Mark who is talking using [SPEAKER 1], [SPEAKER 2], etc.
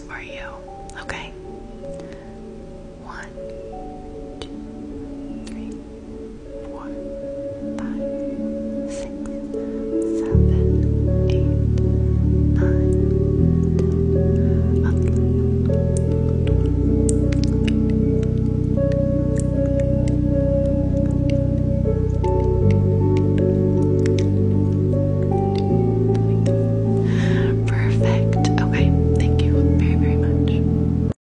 [SPEAKER 1] for you, okay?